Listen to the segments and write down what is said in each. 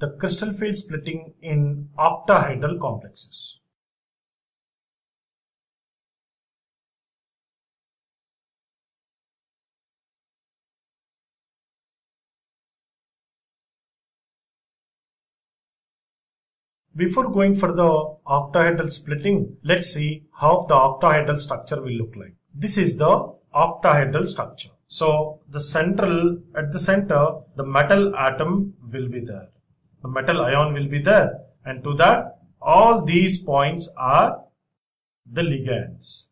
the crystal field splitting in octahedral complexes. Before going for the octahedral splitting, let's see how the octahedral structure will look like. This is the octahedral structure. So the central, at the center, the metal atom will be there. The metal ion will be there. And to that, all these points are the ligands.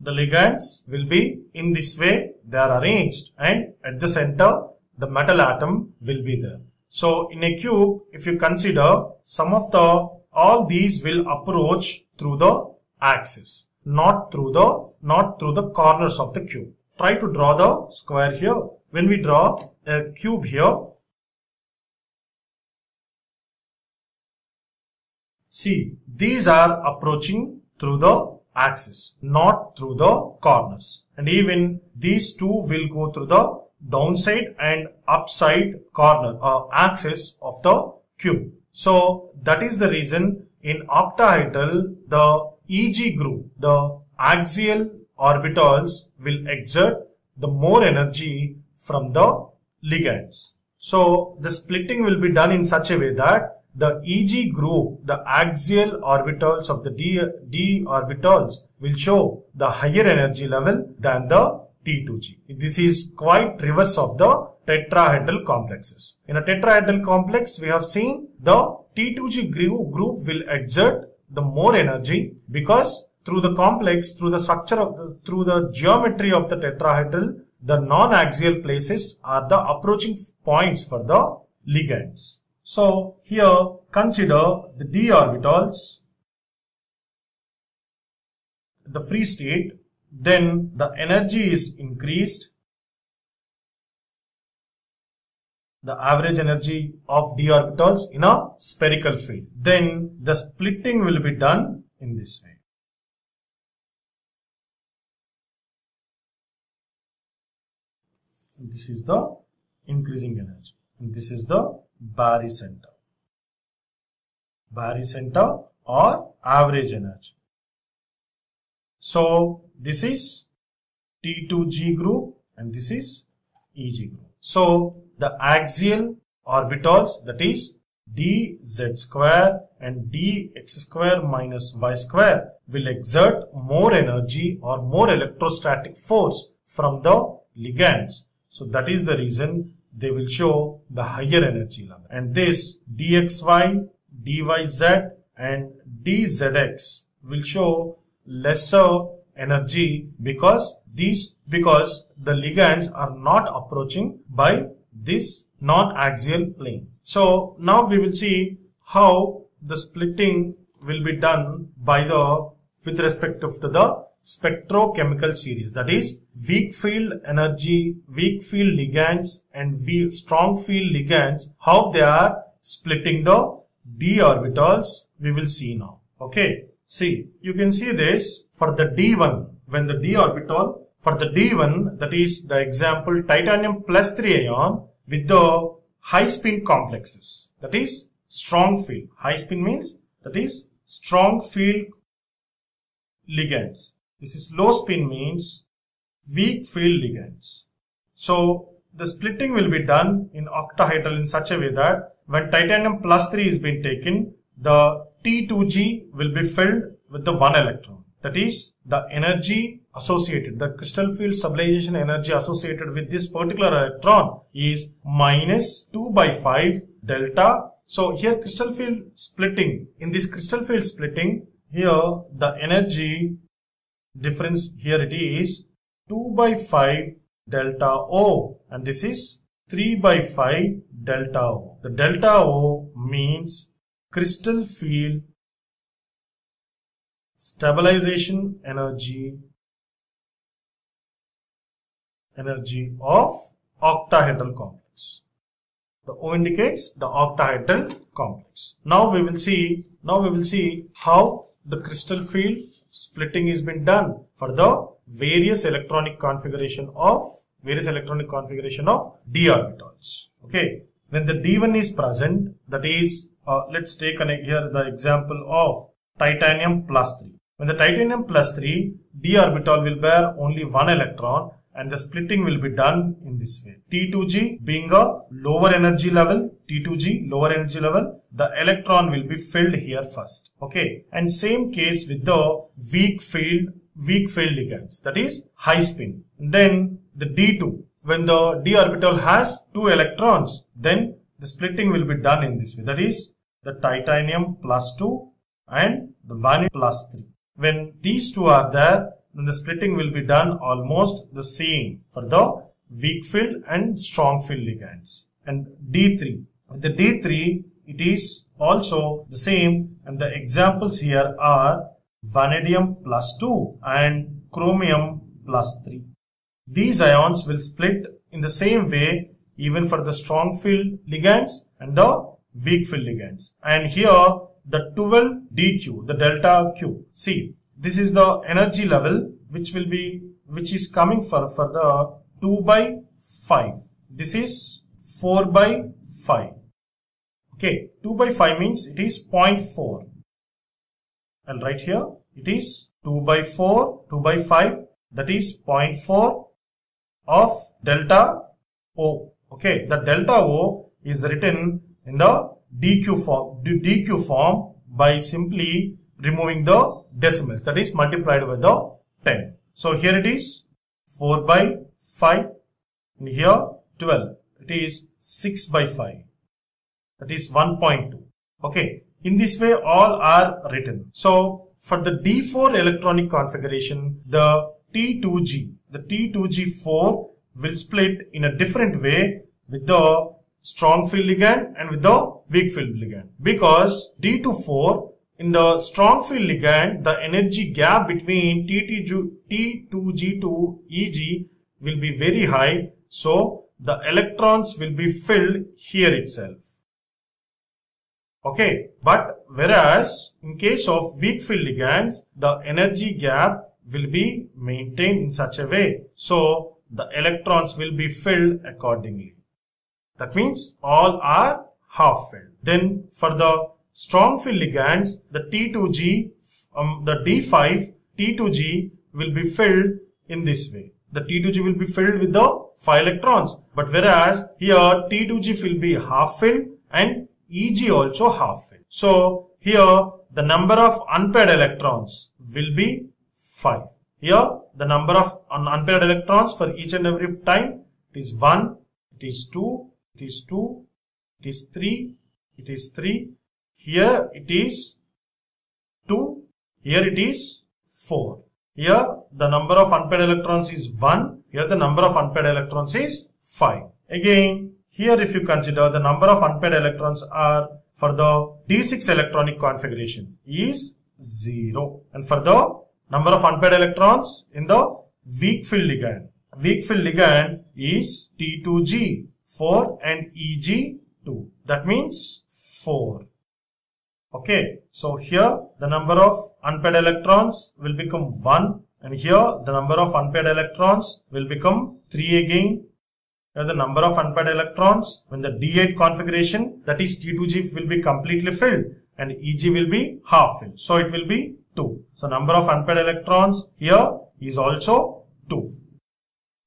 The ligands will be in this way, they are arranged and at the center, the metal atom will be there. So in a cube, if you consider some of the, all these will approach through the axis, not through the, not through the corners of the cube. Try to draw the square here. When we draw a cube here, see these are approaching through the axis, not through the corners. And even these two will go through the downside and upside corner or axis of the cube. So that is the reason in octahedral the EG group, the axial orbitals will exert the more energy from the ligands. So the splitting will be done in such a way that the EG group, the axial orbitals of the D, D orbitals will show the higher energy level than the T2G. This is quite reverse of the tetrahedral complexes. In a tetrahedral complex, we have seen the T2G group will exert the more energy because through the complex, through the structure of the, through the geometry of the tetrahedral, the non-axial places are the approaching points for the ligands. So here consider the d orbitals, the free state then the energy is increased the average energy of d orbitals in a spherical field. Then the splitting will be done in this way. This is the increasing energy. And this is the barycenter barycenter or average energy so this is T2G group and this is EG group. So the axial orbitals that is dz square and dx square minus y square will exert more energy or more electrostatic force from the ligands. So that is the reason they will show the higher energy level. And this dxy, dyz and dzx will show lesser energy because these because the ligands are not approaching by this non-axial plane. So now we will see how the splitting will be done by the with respect to the spectrochemical series. That is weak field energy weak field ligands and strong field ligands how they are splitting the d orbitals we will see now. Okay. See, you can see this for the D1, when the d orbital, for the D1, that is the example titanium plus 3 ion with the high spin complexes, that is strong field. High spin means that is strong field ligands. This is low spin means weak field ligands. So the splitting will be done in octahedral in such a way that when titanium plus 3 is being taken, the T2G will be filled with the one electron. That is the energy associated, the crystal field stabilization energy associated with this particular electron is minus 2 by 5 delta. So here crystal field splitting, in this crystal field splitting, here the energy difference here it is 2 by 5 delta O and this is 3 by 5 delta O. The delta O means crystal field stabilization energy energy of octahedral complex. The O indicates the octahedral complex. Now we will see now we will see how the crystal field splitting is been done for the various electronic configuration of various electronic configuration of d orbitals. Okay. when the D1 is present, that is, uh, let's take an, here the example of titanium plus 3. When the titanium plus 3, d orbital will bear only one electron and the splitting will be done in this way. T2g being a lower energy level, T2g lower energy level, the electron will be filled here first. Okay. And same case with the weak field, weak field ligands, that is high spin. Then the D2, when the d orbital has two electrons, then the splitting will be done in this way. That is the titanium plus 2 and the vanadium plus 3. When these two are there, then the splitting will be done almost the same for the weak field and strong field ligands. And D3. With the D3, it is also the same and the examples here are vanadium plus 2 and chromium plus 3. These ions will split in the same way even for the strong field ligands and the weak field ligands. And here the 12 dq, the delta q. See, this is the energy level which will be, which is coming for, for the 2 by 5. This is 4 by 5. Okay, 2 by 5 means it is 0.4. and right here, it is 2 by 4, 2 by 5, that is 0.4 of delta O. Okay, the delta O is written in the DQ form, DQ form by simply removing the decimals that is multiplied by the 10. So here it is 4 by 5 and here 12. It is 6 by 5 that is 1.2. Okay, in this way all are written. So for the D4 electronic configuration, the T2G, the T2G4 will split in a different way with the strong field ligand and with the weak field ligand because D to 4 in the strong field ligand the energy gap between T2G to EG will be very high so the electrons will be filled here itself okay but whereas in case of weak field ligands the energy gap will be maintained in such a way so the electrons will be filled accordingly. That means all are half filled. Then for the strong field ligands, the T2G, um, the D5, T2G will be filled in this way. The T2G will be filled with the 5 electrons. But whereas here T2G will be half filled and EG also half filled. So here the number of unpaired electrons will be 5. Here the number of unpaired electrons for each and every time it is 1, it is 2, it is 2, it is 3, it is 3. Here it is 2, here it is 4. Here the number of unpaired electrons is 1, here the number of unpaired electrons is 5. Again, here if you consider the number of unpaired electrons are for the D6 electronic configuration is 0 and for the number of unpaired electrons in the weak field ligand. Weak field ligand is T2G 4 and EG 2. That means 4. Okay, so here the number of unpaired electrons will become 1 and here the number of unpaired electrons will become 3 again. Here the number of unpaired electrons when the D8 configuration that is T2G will be completely filled and EG will be half filled. So it will be 2. So number of unpaired electrons here is also 2.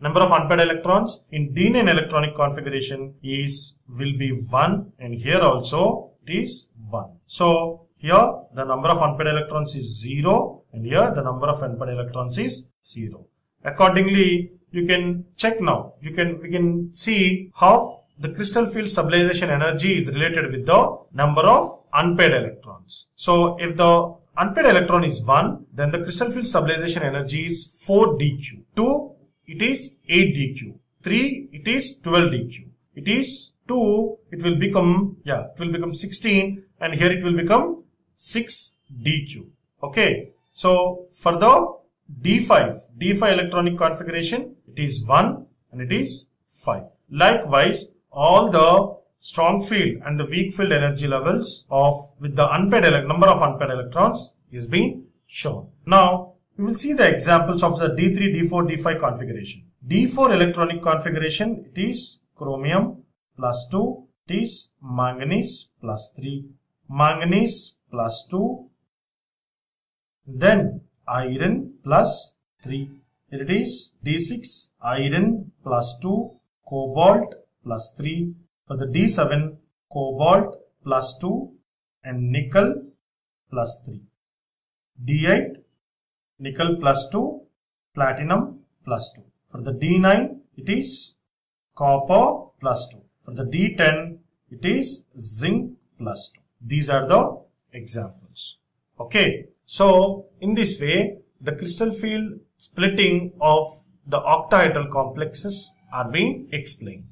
Number of unpaired electrons in D9 electronic configuration is will be 1 and here also is 1. So here the number of unpaired electrons is 0 and here the number of unpaired electrons is 0. Accordingly you can check now you can we can see how the crystal field stabilization energy is related with the number of unpaired electrons. So if the unpaired electron is 1, then the crystal field stabilization energy is 4 dq. 2, it is 8 dq. 3, it is 12 dq. It is 2, it will become, yeah, it will become 16 and here it will become 6 dq. Okay. So for the D5, D5 electronic configuration, it is 1 and it is 5. Likewise, all the strong field and the weak field energy levels of with the unpaired number of unpaired electrons is being shown. Now we will see the examples of the D3, D4, D5 configuration. D4 electronic configuration it is chromium plus 2 it is manganese plus 3, manganese plus 2, then iron plus 3. It is D6, iron plus 2, cobalt plus 3. For the D7, cobalt plus 2 and nickel plus 3. D8, nickel plus 2, platinum plus 2. For the D9, it is copper plus 2. For the D10, it is zinc plus 2. These are the examples. Okay. So, in this way, the crystal field splitting of the octahedral complexes are being explained.